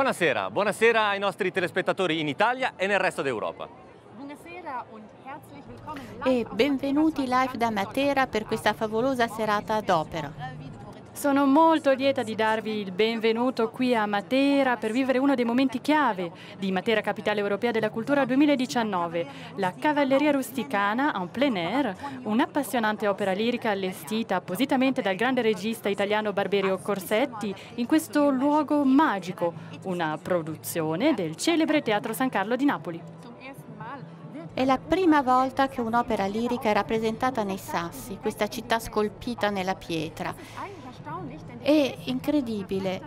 Buonasera, buonasera ai nostri telespettatori in Italia e nel resto d'Europa. E benvenuti live da Matera per questa favolosa serata d'opera. Sono molto lieta di darvi il benvenuto qui a Matera per vivere uno dei momenti chiave di Matera Capitale Europea della Cultura 2019, la Cavalleria Rusticana en plein air, un'appassionante opera lirica allestita appositamente dal grande regista italiano Barberio Corsetti in questo luogo magico, una produzione del celebre Teatro San Carlo di Napoli. È la prima volta che un'opera lirica è rappresentata nei Sassi, questa città scolpita nella pietra. È incredibile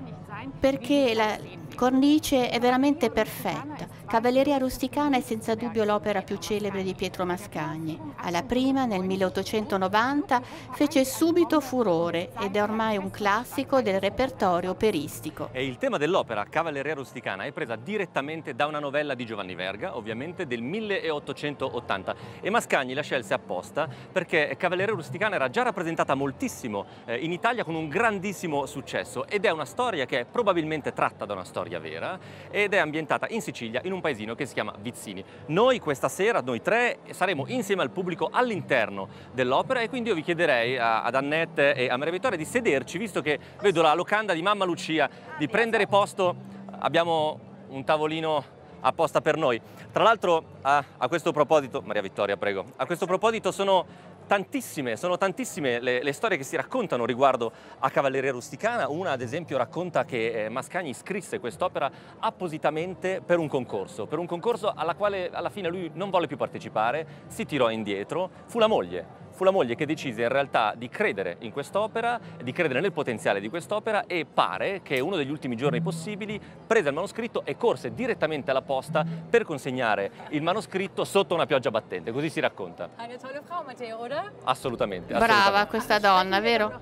perché la cornice è veramente perfetta. Cavalleria rusticana è senza dubbio l'opera più celebre di Pietro Mascagni. Alla prima, nel 1890, fece subito furore ed è ormai un classico del repertorio operistico. E il tema dell'opera Cavalleria rusticana è presa direttamente da una novella di Giovanni Verga, ovviamente del 1880. E Mascagni la scelse apposta perché Cavalleria rusticana era già rappresentata moltissimo eh, in Italia con un grandissimo successo ed è una storia che è probabilmente tratta da una storia vera ed è ambientata in Sicilia in un paesino che si chiama Vizzini. Noi questa sera, noi tre, saremo insieme al pubblico all'interno dell'opera e quindi io vi chiederei a, ad Annette e a Maria Vittoria di sederci, visto che vedo la locanda di Mamma Lucia, di prendere posto. Abbiamo un tavolino apposta per noi. Tra l'altro, a, a questo proposito, Maria Vittoria, prego, a questo proposito sono tantissime, sono tantissime le, le, storie che si raccontano riguardo a Cavalleria Rusticana. Una, ad esempio, racconta che eh, Mascagni scrisse quest'opera appositamente per un concorso, per un concorso alla quale alla fine lui non volle più partecipare, si tirò indietro, fu la moglie fu la moglie che decise in realtà di credere in quest'opera, di credere nel potenziale di quest'opera e pare che uno degli ultimi giorni possibili prese il manoscritto e corse direttamente alla posta per consegnare il manoscritto sotto una pioggia battente, così si racconta. Eine tolle Frau, Matteo, oder? Assolutamente. Brava questa donna, vero?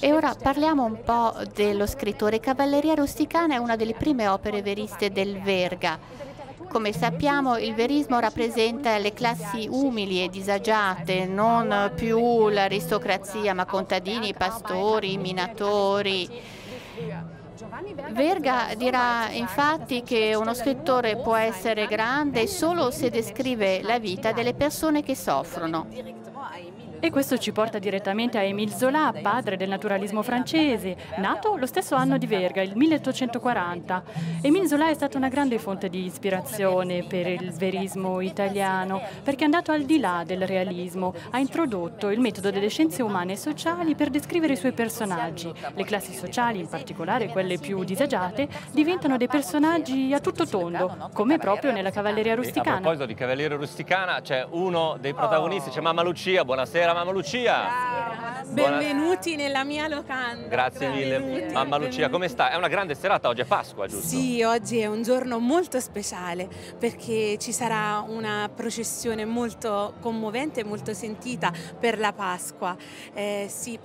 E ora parliamo un po' dello scrittore. Cavalleria rusticana è una delle prime opere veriste del Verga come sappiamo il verismo rappresenta le classi umili e disagiate, non più l'aristocrazia, ma contadini, pastori, minatori. Verga dirà infatti che uno scrittore può essere grande solo se descrive la vita delle persone che soffrono. E questo ci porta direttamente a Émile Zola, padre del naturalismo francese, nato lo stesso anno di Verga, il 1840. Émile Zola è stata una grande fonte di ispirazione per il verismo italiano, perché è andato al di là del realismo, ha introdotto il metodo delle scienze umane e sociali per descrivere i suoi personaggi. Le classi sociali, in particolare quelle più disagiate, diventano dei personaggi a tutto tondo, come proprio nella cavalleria rusticana. A proposito di cavalleria rusticana, c'è uno dei protagonisti, c'è Mamma Lucia, buonasera. Buonasera Mamma Lucia. Benvenuti nella mia locanda. Grazie mille. Benvenuti, Mamma Lucia, come sta? È una grande serata, oggi è Pasqua, giusto? Sì, oggi è un giorno molto speciale perché ci sarà una processione molto commovente e molto sentita per la Pasqua. Eh, sì,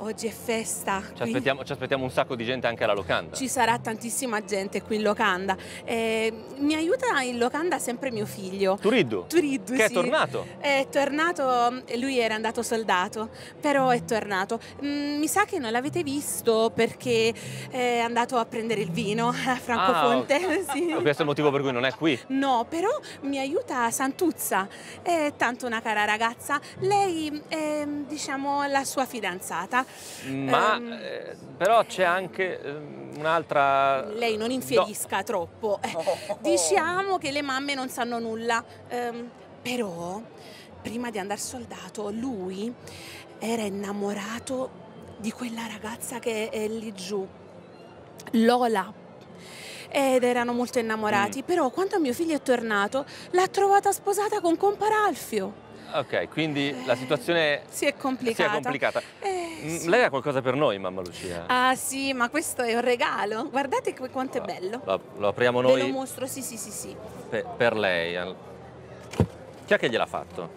oggi è festa. Ci aspettiamo, ci aspettiamo, un sacco di gente anche alla locanda. Ci sarà tantissima gente qui in locanda. Eh, mi aiuta in locanda sempre mio figlio. Turiddu? Turiddu, Che sì. è tornato? È tornato, lui era andato soldato, però è tornato. Mm, mi sa che non l'avete visto perché è andato a prendere il vino a Francofonte. Ah, sì. Questo è il motivo per cui non è qui? No, però mi aiuta Santuzza, è tanto una cara ragazza. Lei è, diciamo, la sua fidanzata. Ma Ehm, eh, però c'è anche eh, un'altra... Lei non infierisca troppo. Eh, Diciamo che le mamme non sanno nulla. Ehm, però, prima di andare soldato, lui era innamorato di quella ragazza che è lì giù, Lola. Ed erano molto innamorati, però quando mio figlio è tornato l'ha trovata sposata con compar Alfio. Ok, quindi la situazione Si è complicata. si è complicata. Eh, Mm, sì. Lei ha qualcosa per noi, Mamma Lucia? Ah sì, ma questo è un regalo. Guardate quanto è bello. Lo, lo apriamo Ve lo noi mostro, sì sì sì sì. pe- per lei. Chi è che gliel'ha fatto?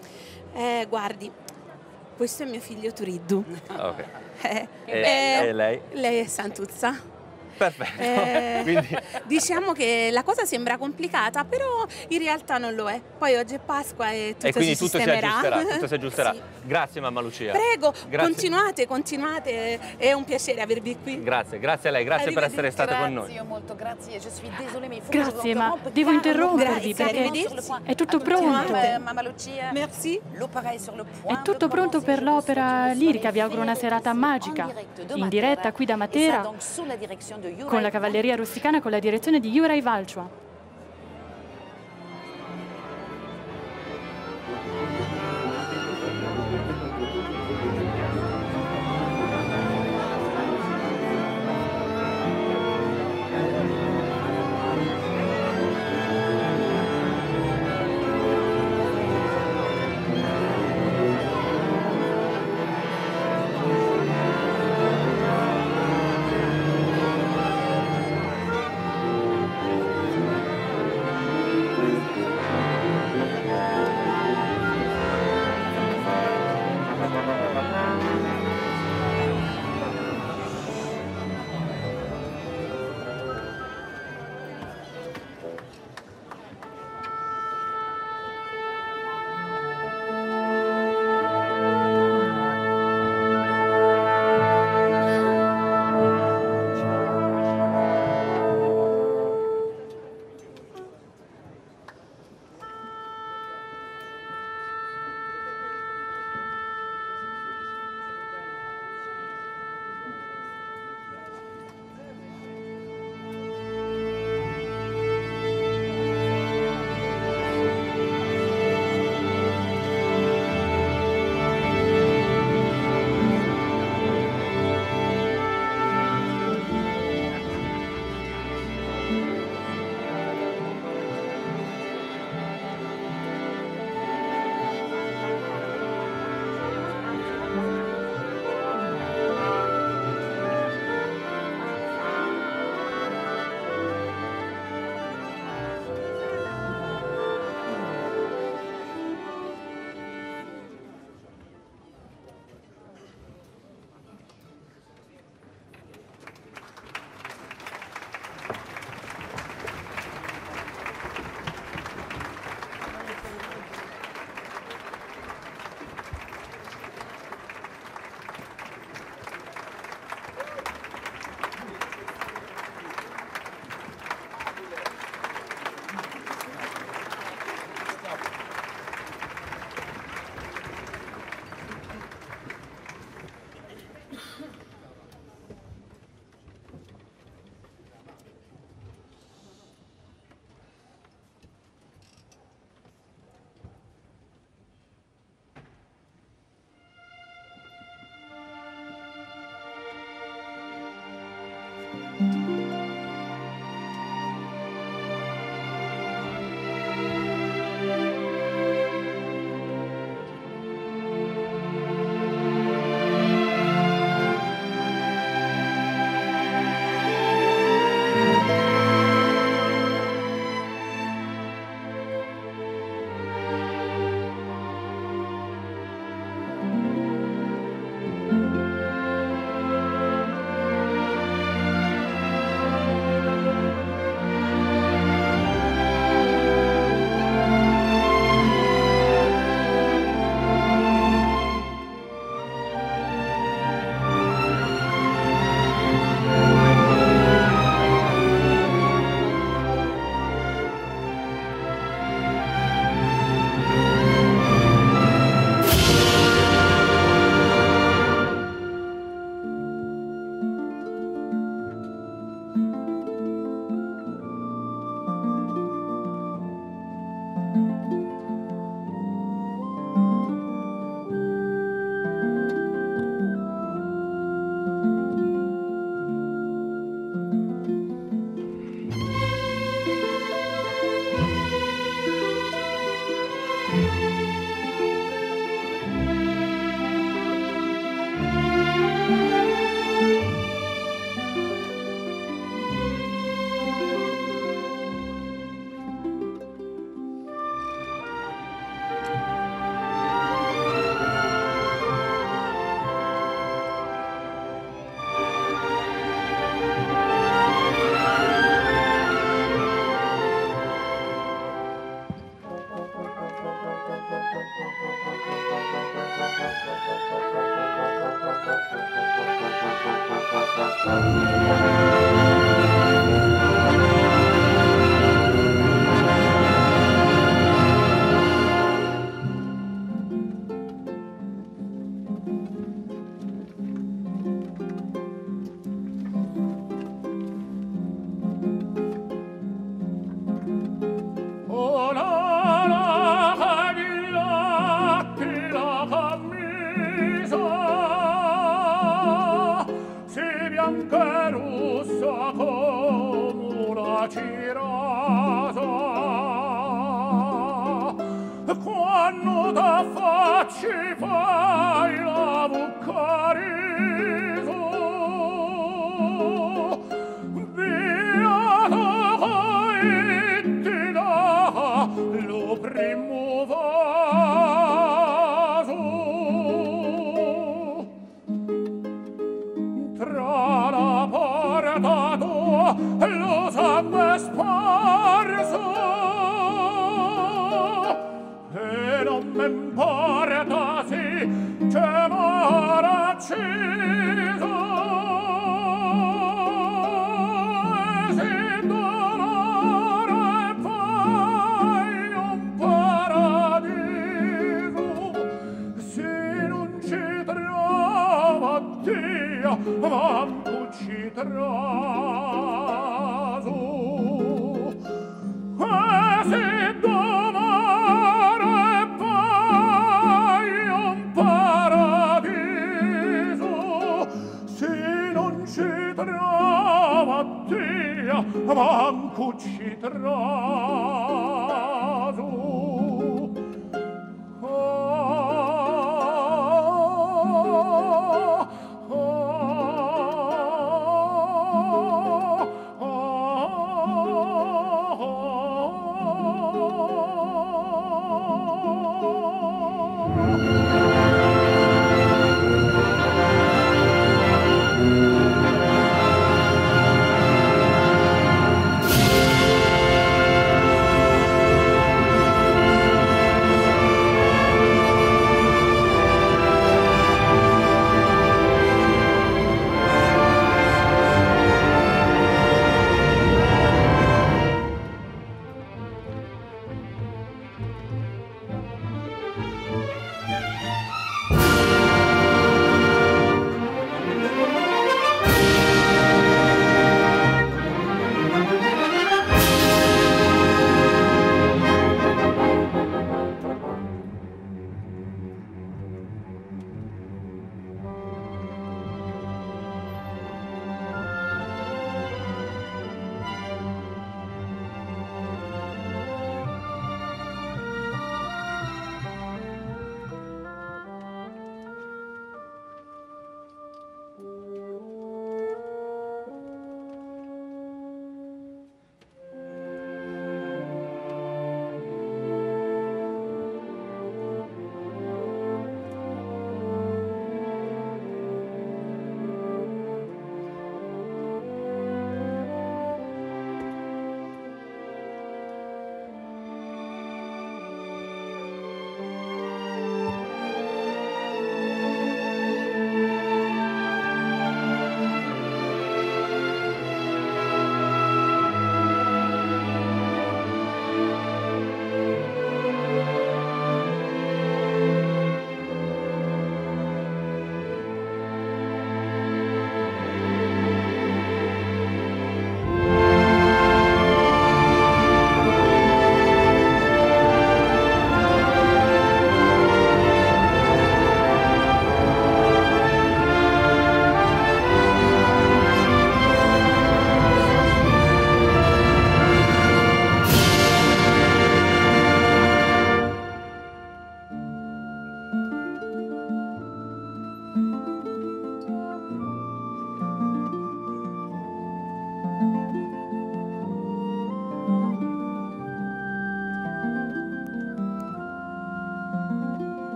Eh, guardi, questo è mio figlio Turiddu. Ah, ok. Eh, E, eh, e lei? Lei è Santuzza. Perfetto. Eh, Quindi- Diciamo che la cosa sembra complicata, però in realtà non lo è. Poi oggi è Pasqua e tutto e quindi si tutto si sistemerà. aggiusterà, tutto si aggiusterà. Sì. Grazie mamma Lucia. Prego, Grazie. continuate, continuate, è un piacere avervi qui. Grazie, grazie a lei, grazie per essere stata con noi. Grazie molto, grazie. Grazie, ma devo interrompervi perché è tutto pronto. Lucia. Merci. È tutto pronto per l'opera lirica, vi auguro una serata magica. In diretta qui da Matera con la cavalleria rusticana con la direzione di Juraj Valchua.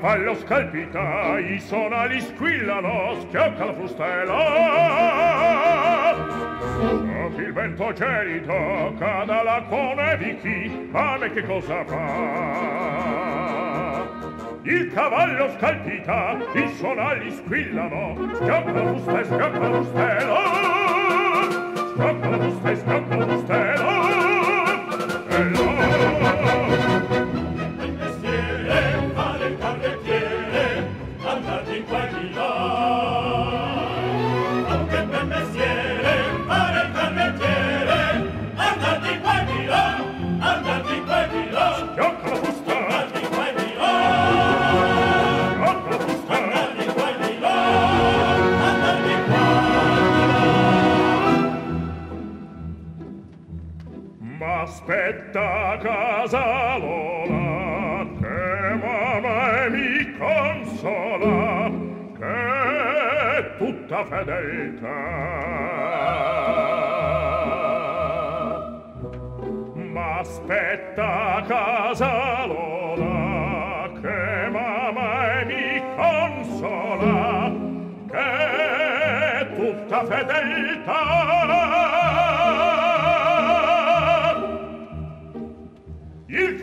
cavallo scalpita, i sonali squillano, schiocca la frustela. Soffi il vento gelito, cada l'acquone di chi, a me che cosa fa? Il cavallo scalpita, i sonali squillano, schiocca la frustela, schiocca la frustela. Schiocca la frustela, schiocca la frustela. E l'ora stretta casa lola che mamma e mi consola che è tutta fedeltà. Ma aspetta casa lola che mamma e mi consola che è tutta fedeltà.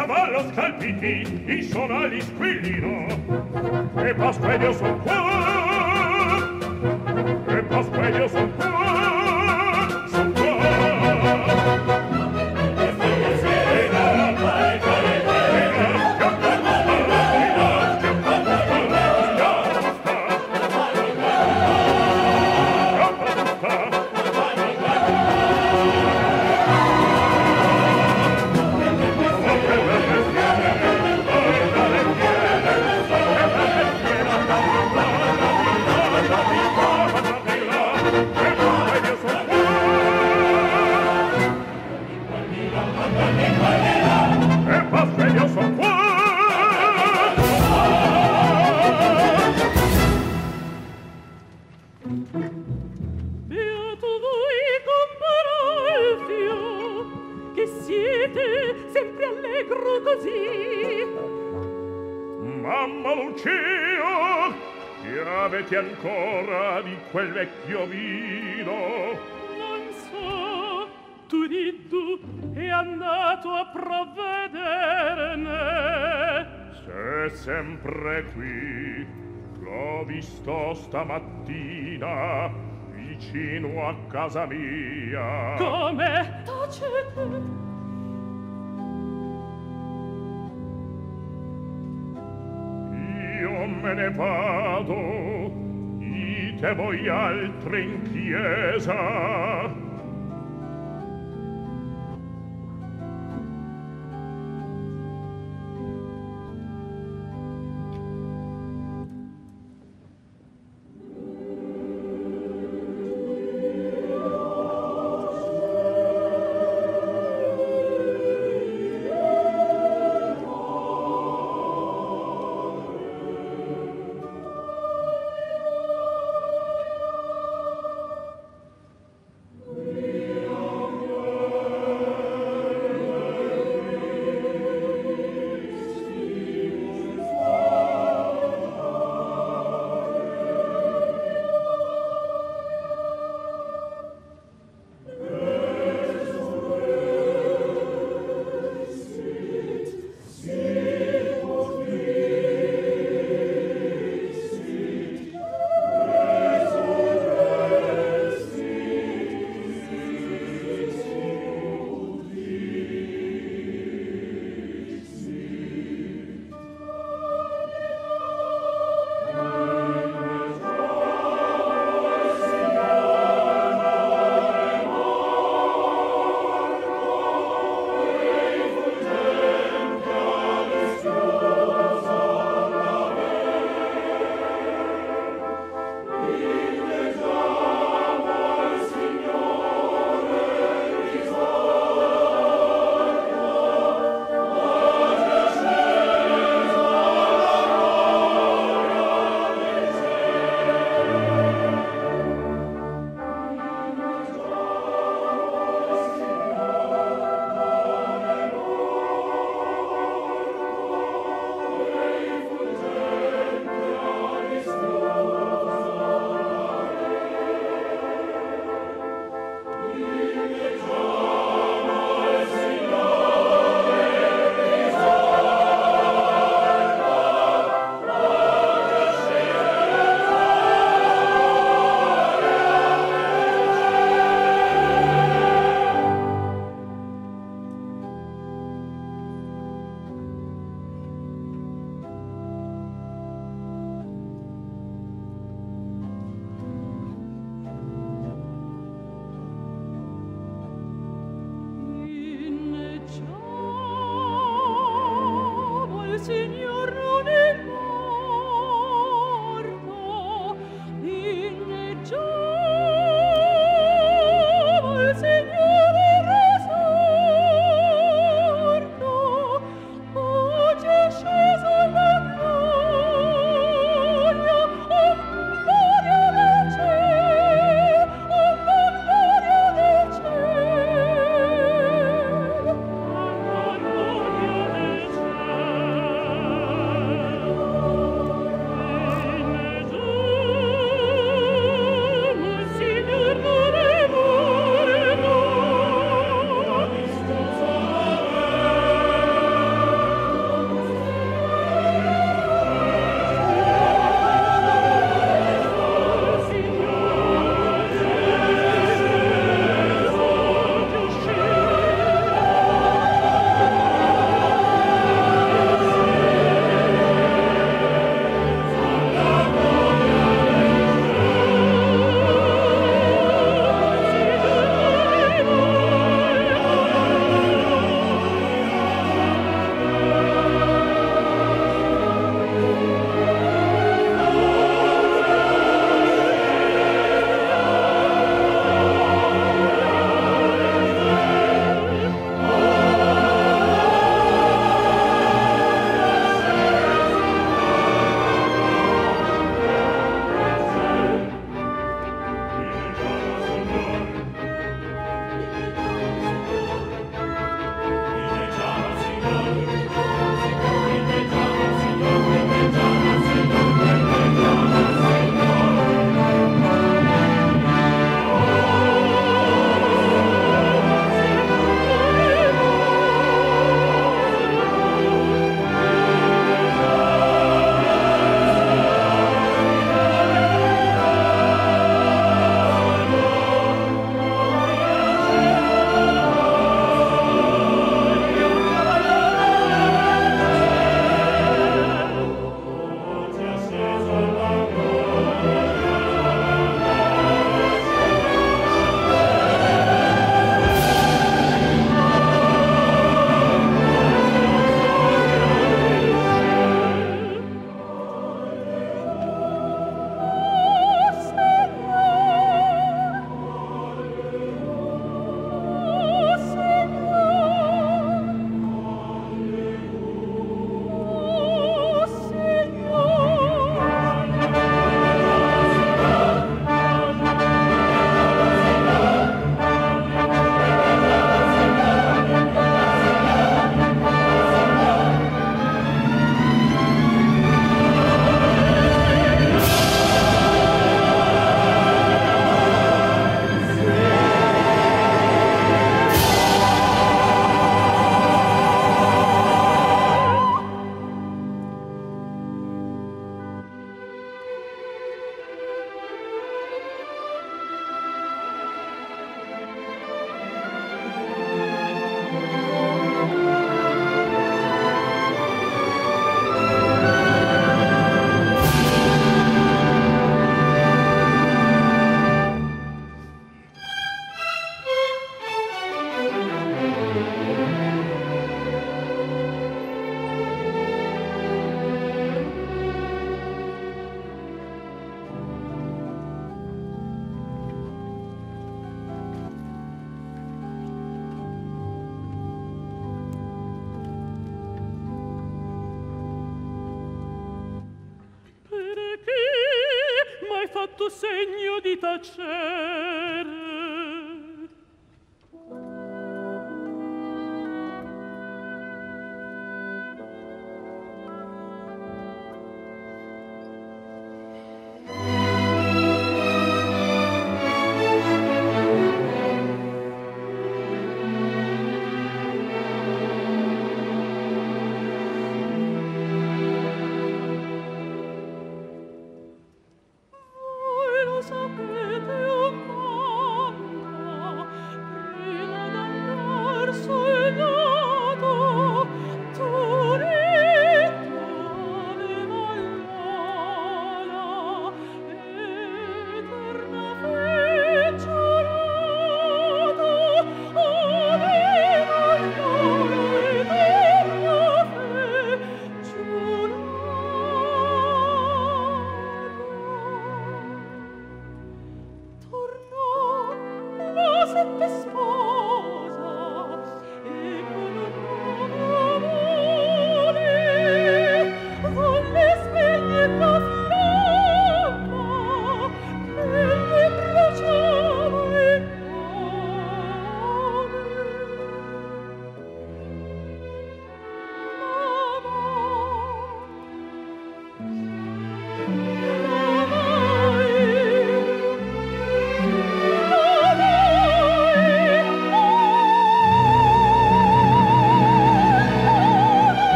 cavallo scalpiti i sonali squillino e pasquedio son qua e pasquedio son bevete ancora di quel vecchio vino. Non so tu di tu è andato a provvederne. Se sempre qui l'ho visto stamattina vicino a casa mia. Come? Tacete me ne vado che voi altri in chiesa.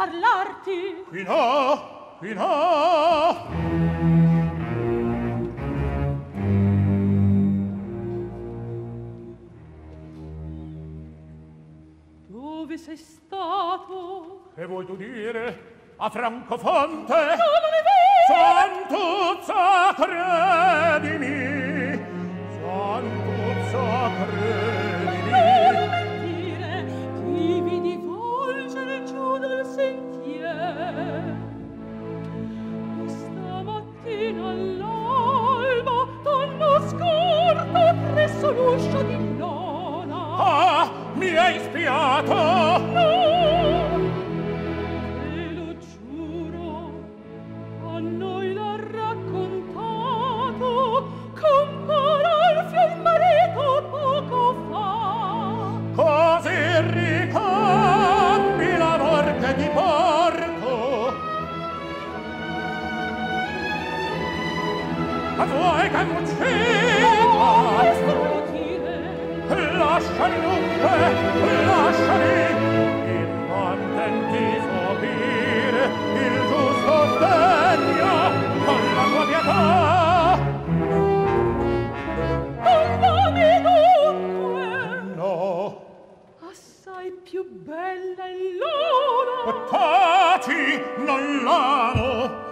parlarti. Qui no, qui no. Dove sei stato? Che vuoi tu dire? A Francofonte? No, non è vero! Santuzza, credimi! Santuzza, credimi! all'uscio di lona ah mi hai spiato. lasciali dunque, lasciali, in contenti sopire il giusto sdegno con la tua pietà. Amami dunque! No! Assai più bella è l'ora! Taci, non l'amo!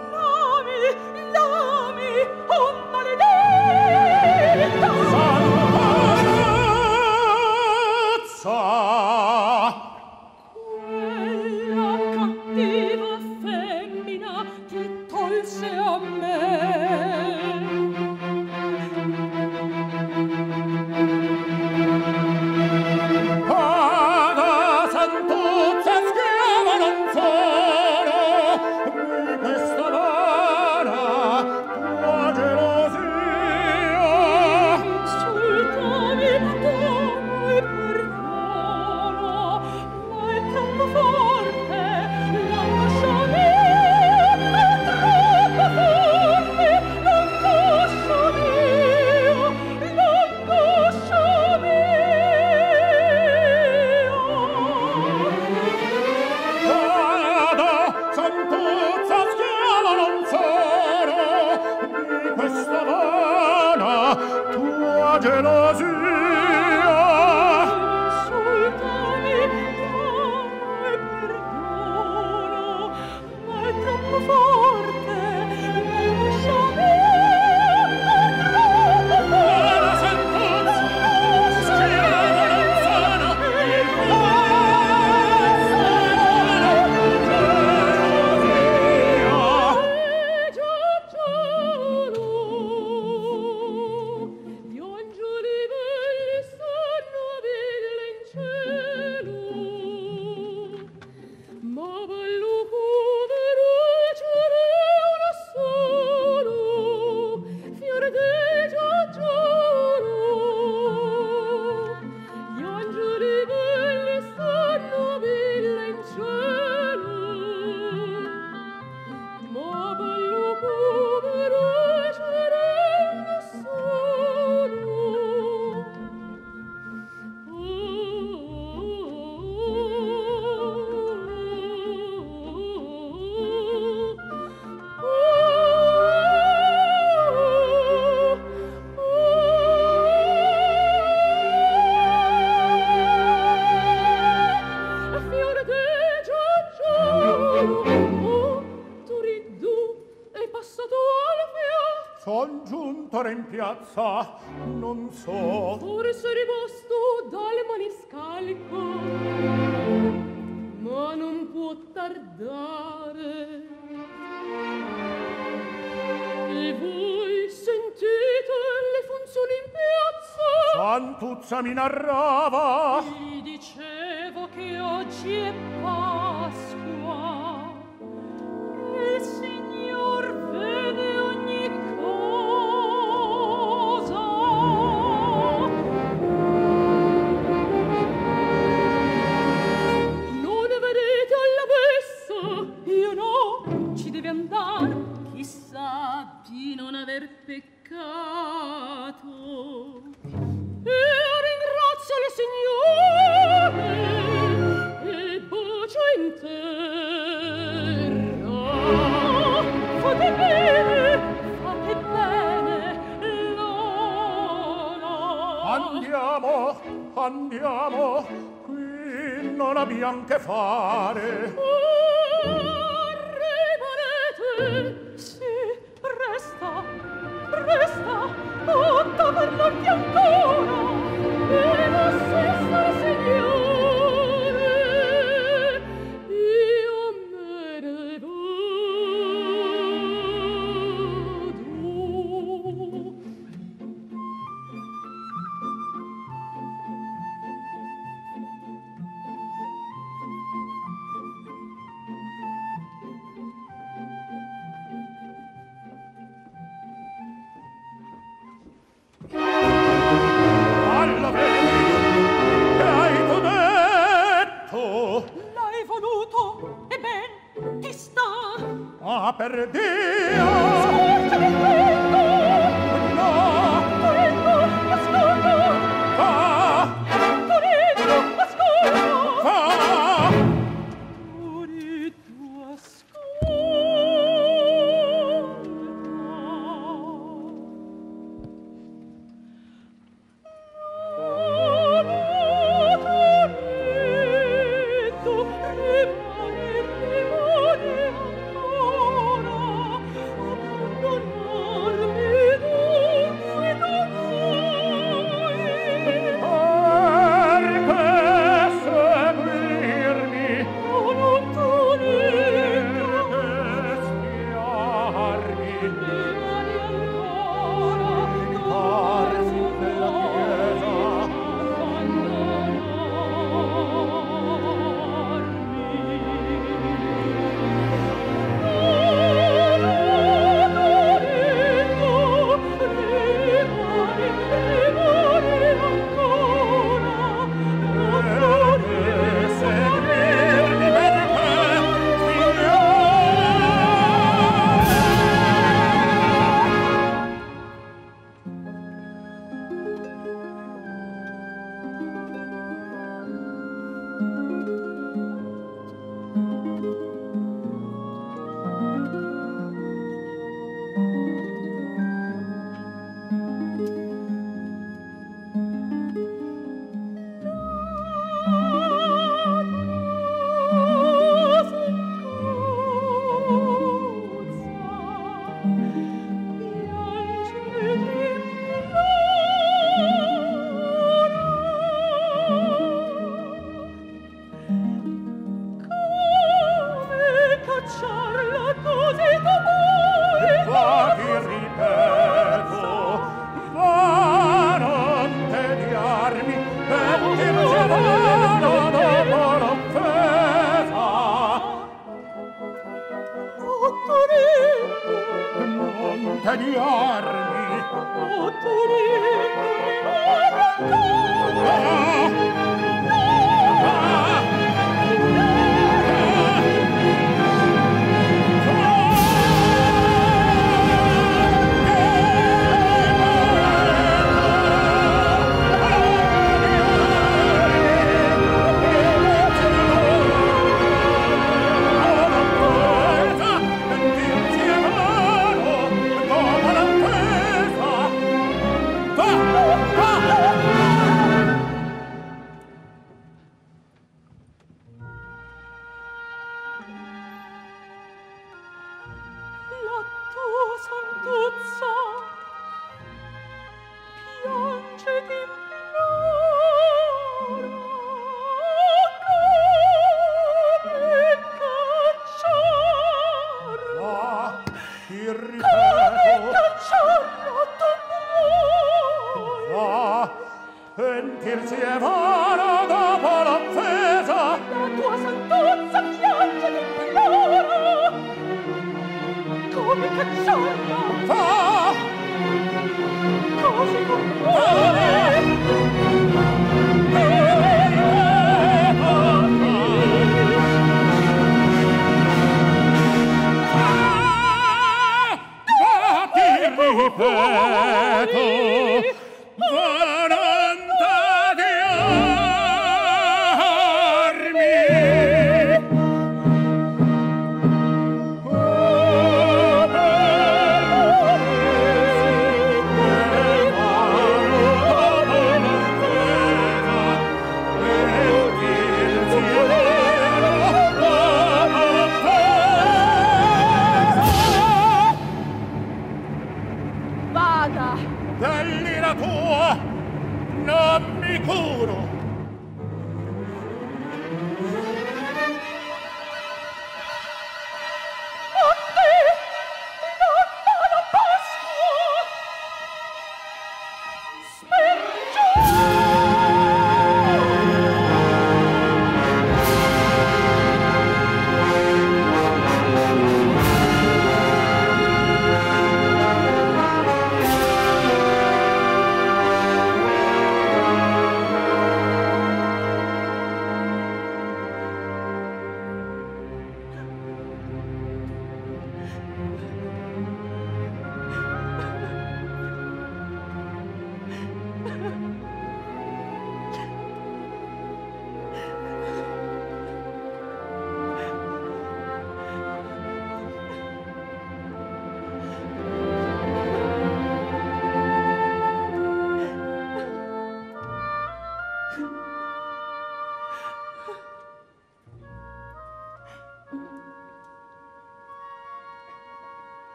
puzza mi narrava. Ti dicevo che oggi è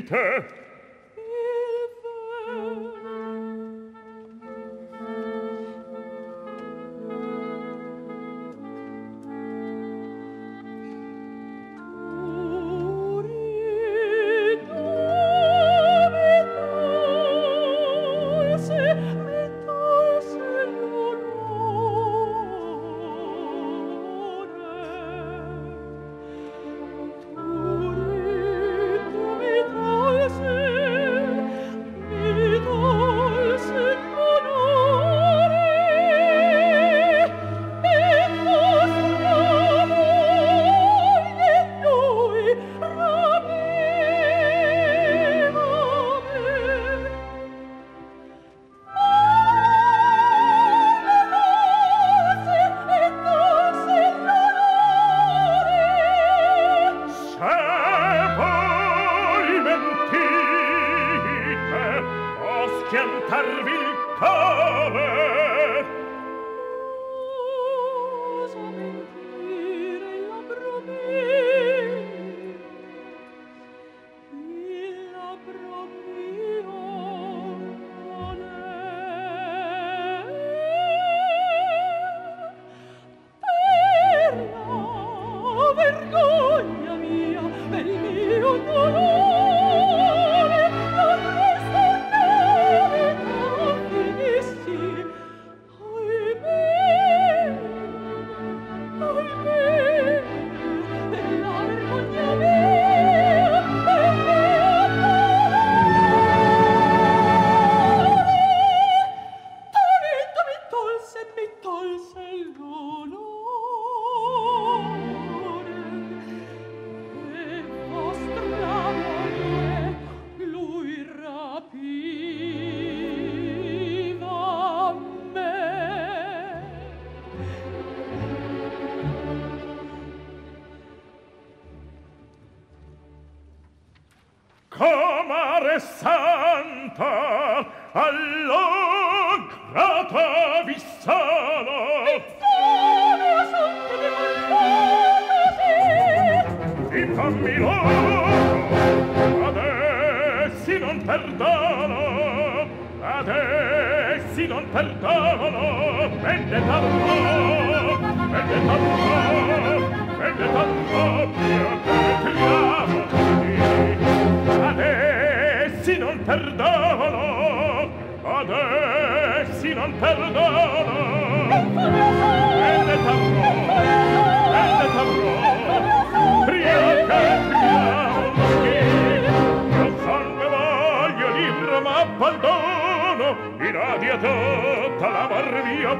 vite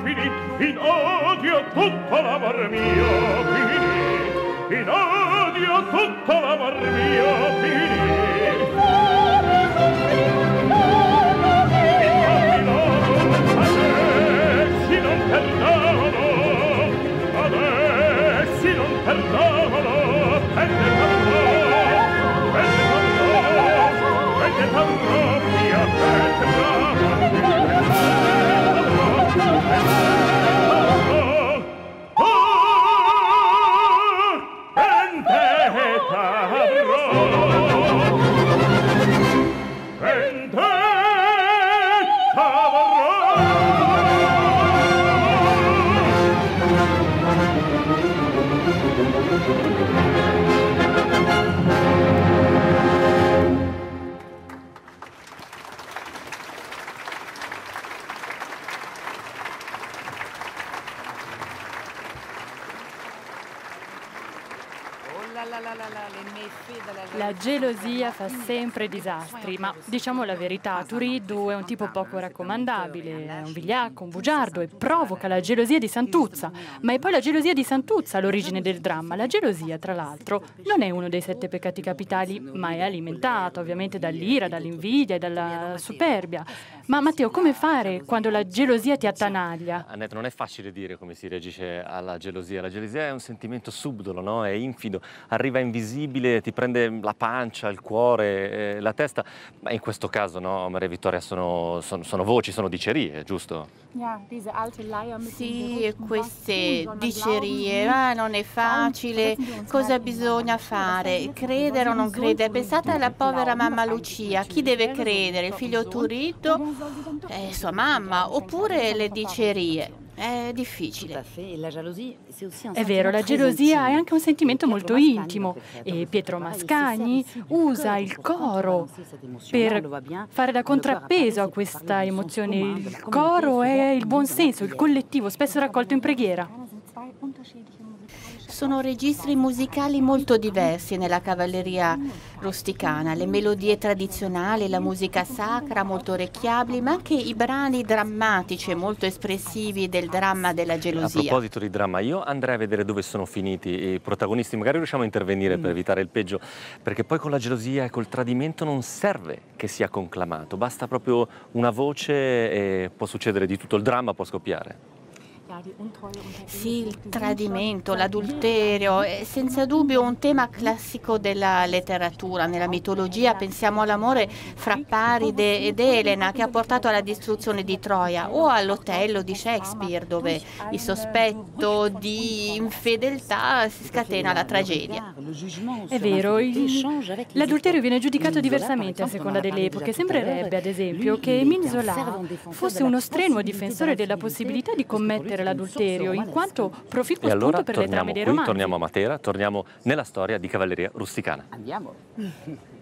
finì in odio tutto l'amor mio finì in odio tutto l'amor mio. Sempre disastri, ma diciamo la verità, Turiddu è un tipo poco raccomandabile, è un vigliacco, un bugiardo e provoca la gelosia di Santuzza. Ma è poi la gelosia di Santuzza l'origine del dramma. La gelosia, tra l'altro, non è uno dei sette peccati capitali, ma è alimentata ovviamente dall'ira, dall'invidia e dalla superbia. Ma Matteo, come fare quando la gelosia ti attanaglia? Annette, non è facile dire come si reagisce alla gelosia. La gelosia è un sentimento subdolo, no? è infido, arriva invisibile, ti prende la pancia, il cuore, eh, la testa. Ma in questo caso, no, Maria Vittoria, sono, sono, sono voci, sono dicerie, giusto? Sì, queste dicerie, ah, non è facile, cosa bisogna fare? Credere o non credere? Pensate alla povera mamma Lucia, chi deve credere? Il figlio Turiddu? Eh, sua mamma, oppure le dicerie? È difficile. È vero, la gelosia è anche un sentimento molto intimo e Pietro Mascagni usa il coro per fare da contrappeso a questa emozione. Il coro è il buon senso, il collettivo, spesso raccolto in preghiera. Sono registri musicali molto diversi nella cavalleria rusticana, le melodie tradizionali, la musica sacra molto orecchiabili, ma anche i brani drammatici e molto espressivi del dramma della gelosia. A proposito di dramma, io andrei a vedere dove sono finiti i protagonisti, magari riusciamo a intervenire mm. per evitare il peggio, perché poi con la gelosia e col tradimento non serve che sia conclamato, basta proprio una voce e può succedere di tutto, il dramma può scoppiare. Sì, il tradimento, l'adulterio è senza dubbio un tema classico della letteratura. Nella mitologia pensiamo all'amore fra Paride ed Elena che ha portato alla distruzione di Troia o all'Otello di Shakespeare dove il sospetto di infedeltà si scatena la tragedia. È vero, l'adulterio viene giudicato diversamente a seconda delle epoche. Sembrerebbe, ad esempio, che Émile Zola fosse uno strenuo difensore della possibilità di commettere l'adulterio, in quanto proficuo e allora per le trame dei qui, romanzi. Torniamo a Matera, torniamo nella storia di cavalleria rusticana. Andiamo.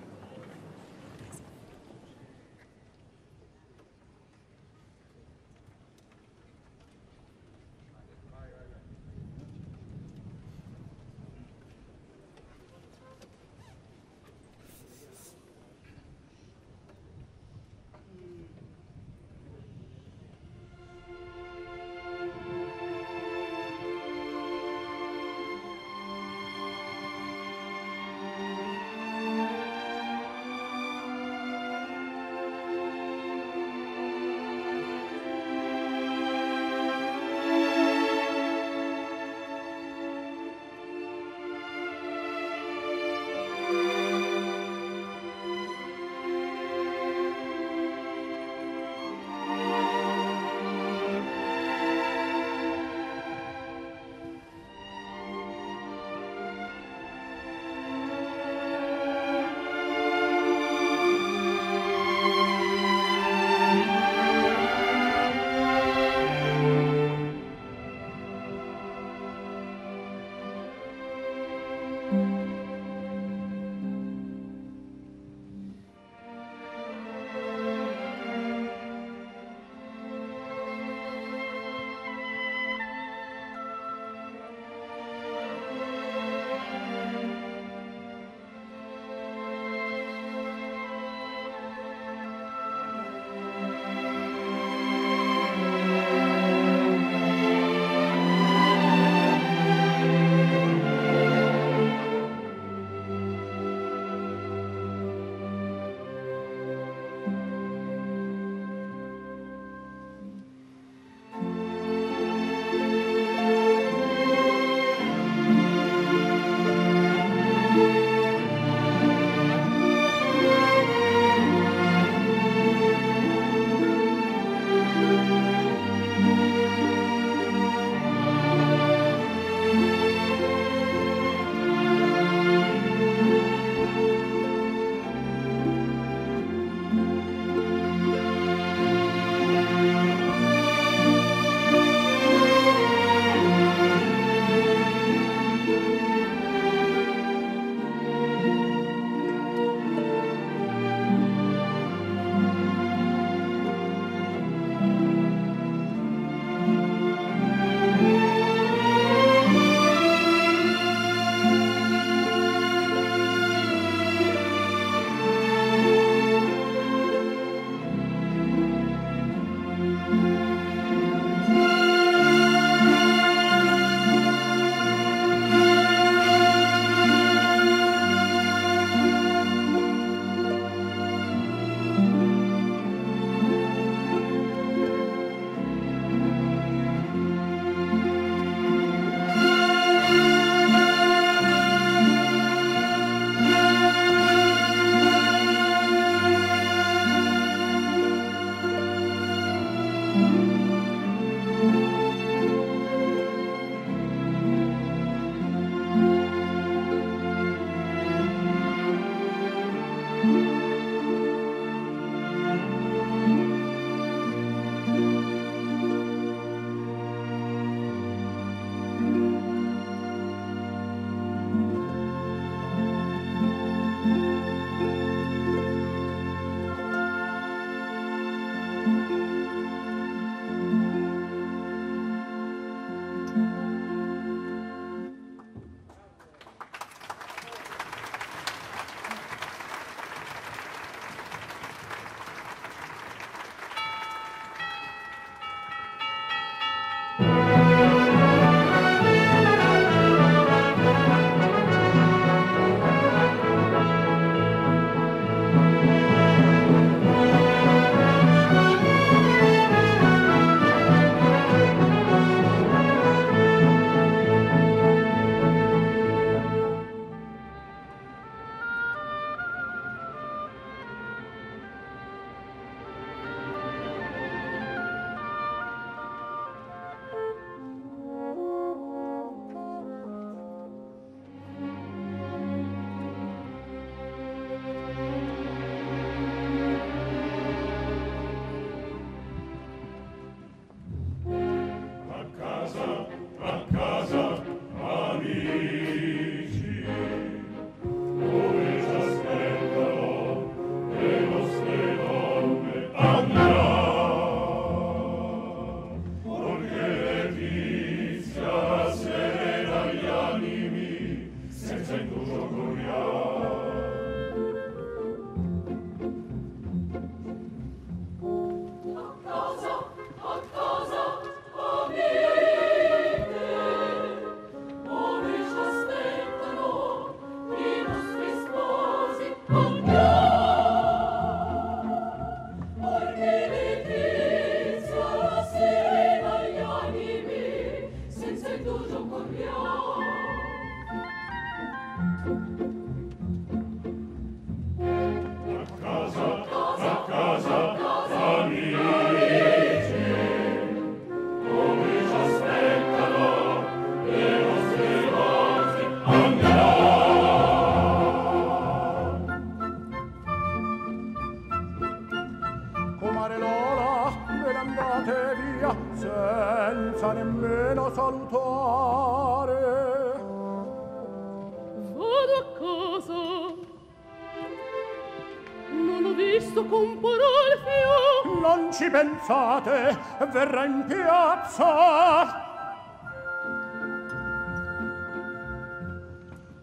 pensate verrà in piazza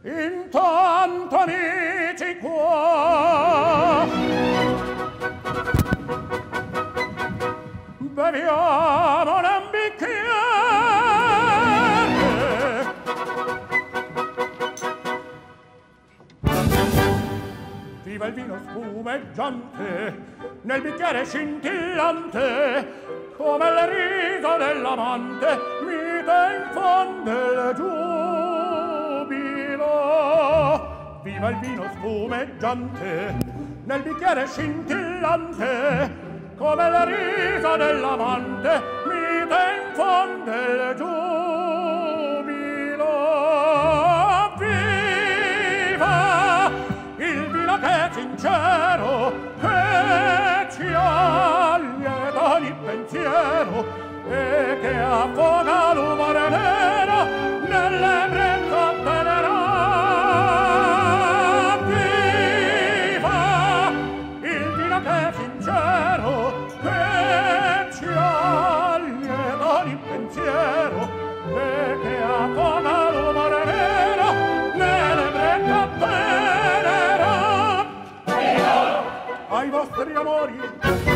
intanto amici qua beviamo un bicchiere. Viva il vino spumeggiante nel bicchiere scintilla brillante come il riso dell'amante mi infonde il giubilo. Viva il vino spumeggiante nel bicchiere scintillante come il riso dell'amante mi infonde il giubilo. Viva il vino che è sincero pensiero e che affoga l'umore nero nelle nell'ebre tenera viva il vino che è sincero che ci allieta il pensiero e che affoga l'umore nero nelle nell'ebre contenerà ai vostri amori.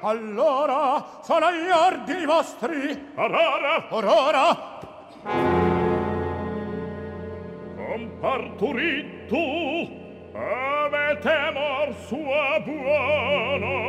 allora sono gli ordi vostri. Aurora! Aurora! Comparturito Avete mor sua buono.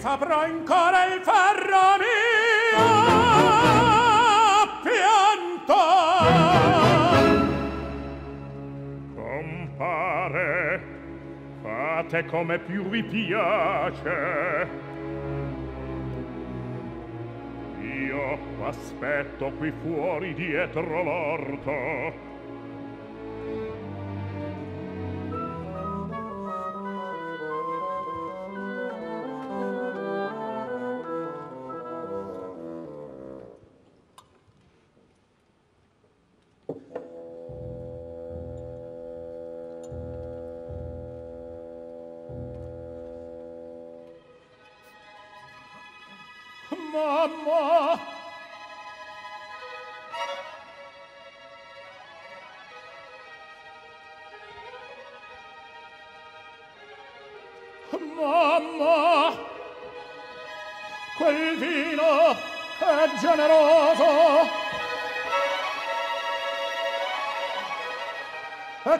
saprò ancora il ferro mio pianto. Compare fate come più vi piace. Io aspetto qui fuori dietro l'orto.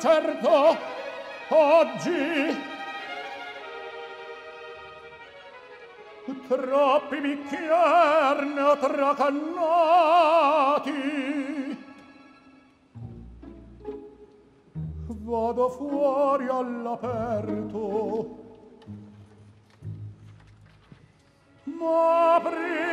certo oggi troppi mi ne ho tracannati vado fuori all'aperto ma prima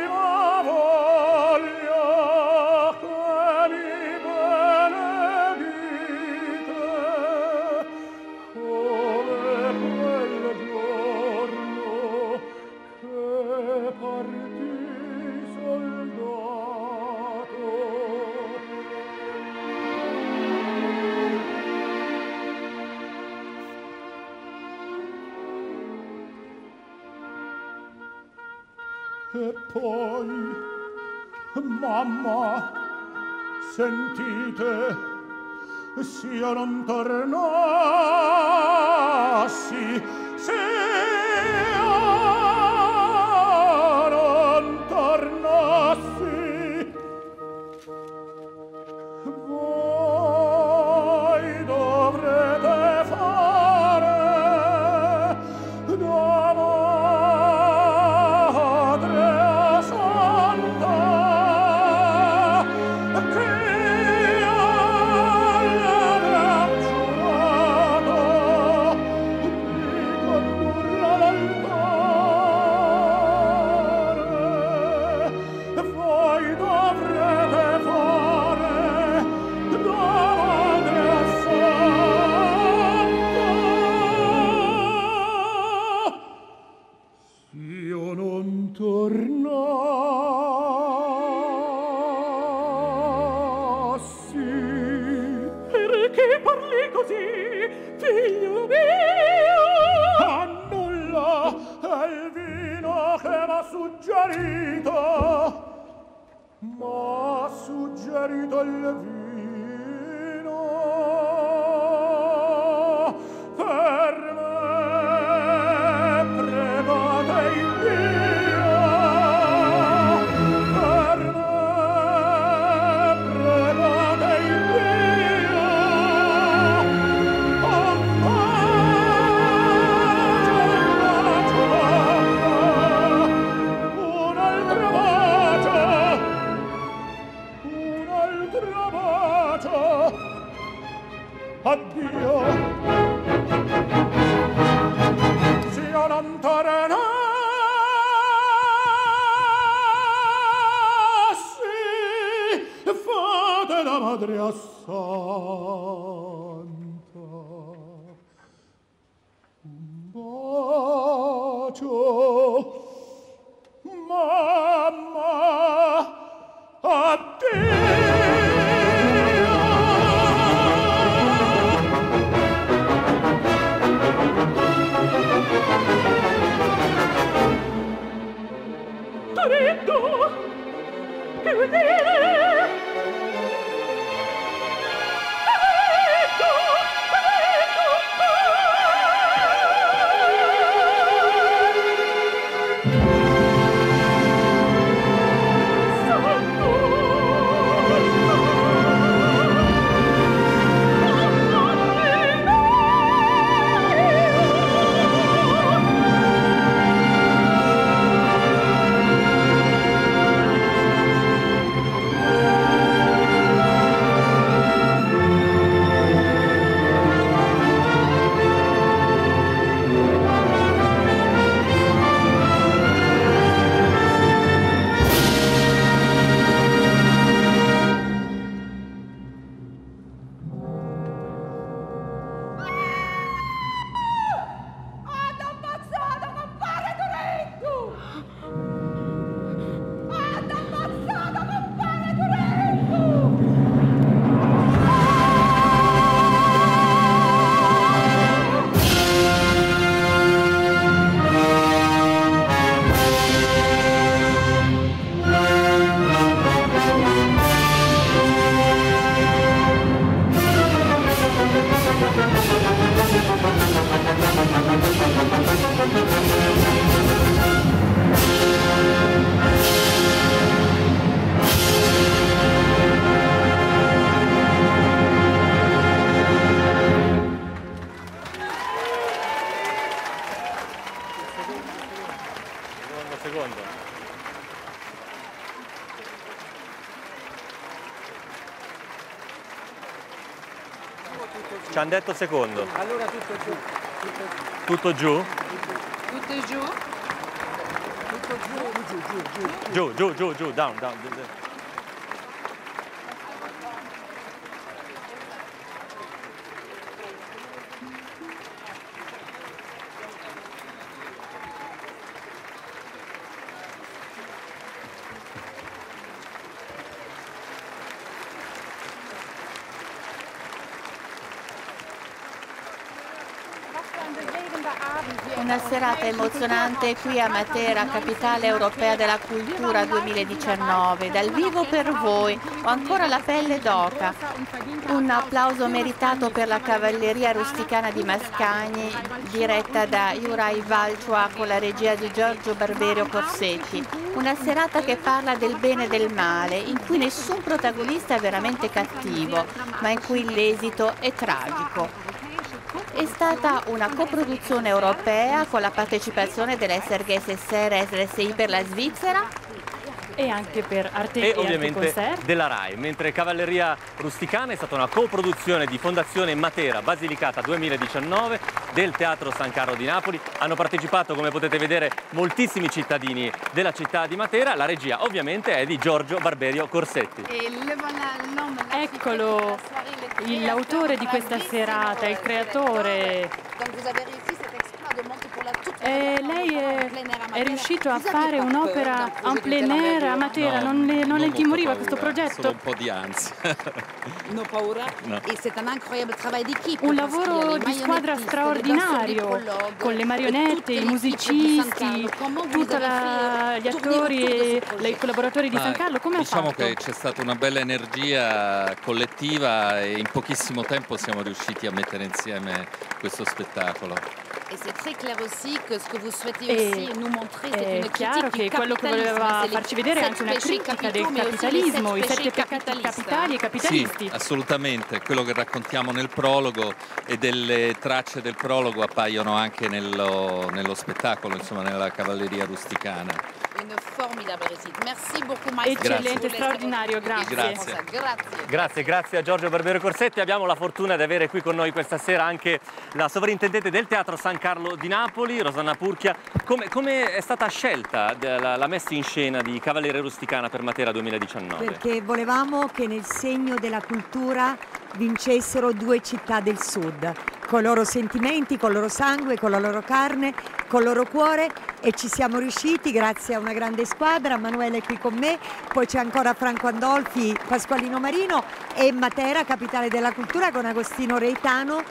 sentite siano tornassi Ci hanno detto secondo. Allora tutto giù. Tutto giù? Tutto giù? Tutto giù? Giù, giù, giù. Giù, giù, giù, giù, down, down. Serata emozionante qui a Matera, capitale europea della cultura 2019. Dal vivo per voi, ho ancora la pelle d'oca. Un applauso meritato per la cavalleria rusticana di Mascagni, diretta da Juraj Valciua con la regia di Giorgio Barberio Corsetti. Una serata che parla del bene e del male, in cui nessun protagonista è veramente cattivo, ma in cui l'esito è tragico. È stata una coproduzione europea con la partecipazione dell'SRG SSR SRSI per la Svizzera E anche per Arte E e Arte ovviamente Concert. della RAI, mentre Cavalleria Rusticana è stata una coproduzione di Fondazione Matera Basilicata 2019 del Teatro San Carlo di Napoli. Hanno partecipato, come potete vedere, moltissimi cittadini della città di Matera. La regia ovviamente è di Giorgio Barberio Corsetti. Eccolo, il- l'autore di questa serata, il creatore. Eh, lei è, è riuscito a fare un'opera en plein air a Matera, non le, non le molta timoriva paura, questo Solo progetto? un po' di ansia. No paura. No. Un lavoro di squadra straordinario, con le marionette, i musicisti, tutti gli attori e i collaboratori di San Carlo. Come ha diciamo fatto? che c'è stata una bella energia collettiva e in pochissimo tempo siamo riusciti a mettere insieme questo spettacolo. Et c'est très clair aussi que ce que vous souhaitez E aussi nous montrer, c'est une chiaro critique che quello che voleva farci vedere è anche una critica del capitalismo, i sette peccati capitalistes. capitali e capitalisti. Sì, assolutamente, quello che raccontiamo nel prologo e delle tracce del prologo appaiono anche nello, nello spettacolo, insomma nella cavalleria rusticana. Formidable réussite. Merci beaucoup, maestro. Eccellente, straordinario, grazie. Grazie. Grazie. Grazie, grazie a Giorgio Barbero Corsetti. Abbiamo la fortuna di avere qui con noi questa sera anche la sovrintendente del Teatro San Carlo di Napoli, Rosanna Purchia. Come, come è stata scelta la, la messa in scena di Cavaliere Rusticana per Matera 2019? Perché volevamo che nel segno della cultura vincessero due città del sud, con i loro sentimenti, con il loro sangue, con la loro carne, con il loro cuore e ci siamo riusciti grazie a una grande squadra, Manuele è qui con me, poi c'è ancora Franco Andolfi, Pasqualino Marino e Matera, capitale della cultura, con Agostino Reitano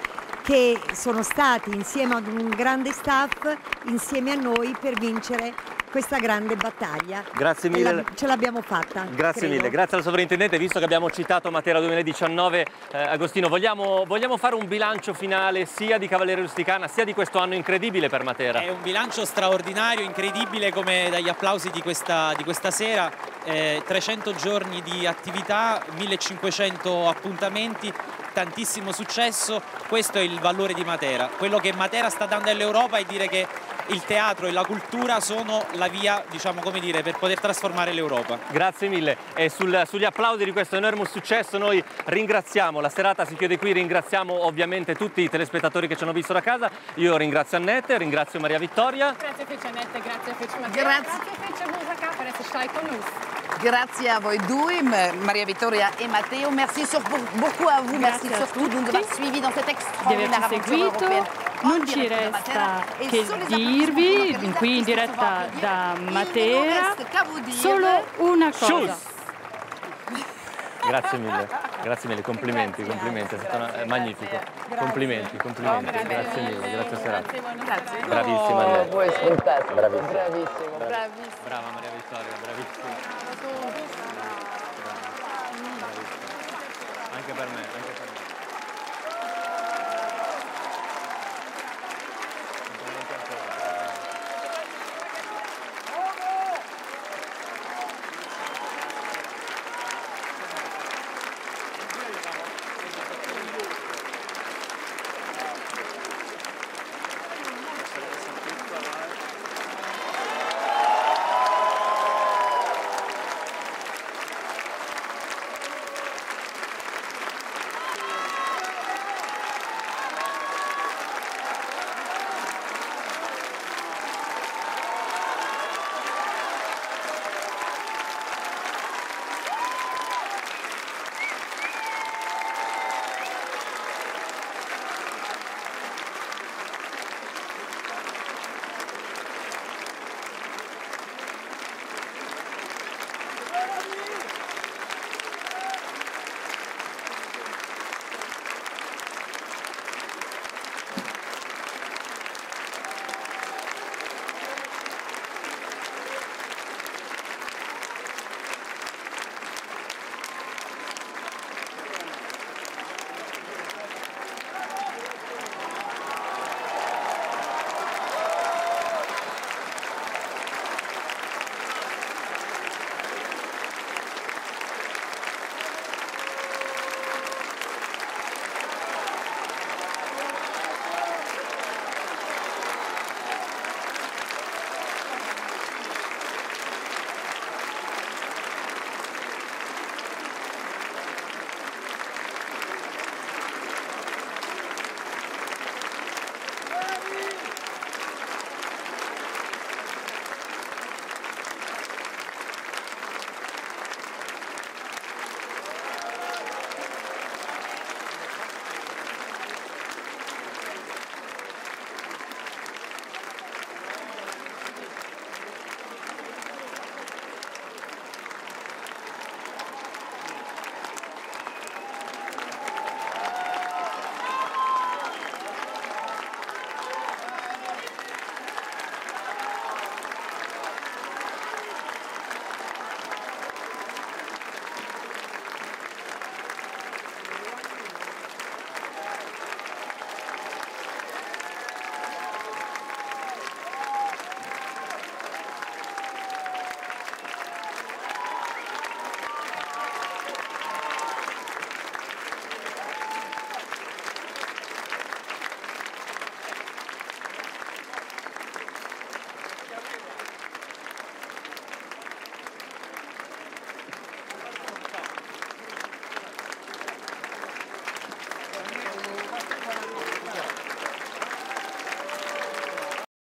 che sono stati insieme ad un grande staff, insieme a noi per vincere questa grande battaglia. Grazie mille. la- ce l'abbiamo fatta. Grazie credo. mille, grazie al sovrintendente, visto che abbiamo citato Matera 2019, eh, Agostino, vogliamo, vogliamo fare un bilancio finale sia di Cavaliere Rusticana sia di questo anno incredibile per Matera? È un bilancio straordinario, incredibile come dagli applausi di questa, di questa sera, eh, 300 giorni di attività, 1500 appuntamenti, tantissimo successo, questo è il valore di Matera. Quello che Matera sta dando all'Europa è dire che il teatro e la cultura sono la via, diciamo come dire, per poter trasformare l'Europa. Grazie mille e sul- sugli applausi di questo enorme successo noi ringraziamo, la serata si chiude qui, ringraziamo ovviamente tutti i telespettatori che ci hanno visto da casa, io ringrazio Annette, ringrazio Maria Vittoria. Grazie Fece Annette, grazie Fece Matteo. Grazie. Grazie Fece Musica per essere stati con noi. Grazie a voi due, Maria Vittoria et Matteo. Merci sur- beaucoup à vous. Grazie Merci tutti, di aver seguito. Non ci resta che dirvi, qui in diretta da Matera, solo una cosa. Grazie mille, grazie mille, complimenti, grazie, complimenti, grazie, è stato grazie, magnifico. Complimenti, complimenti, no, grazie mille, grazie Serata. Grazie. Bravissima Andrea. No, voi ascoltate, bravissima. Bravissimo, bravissimo. Brava Maria Vittoria, bravissima. Bravissima. Anche per me.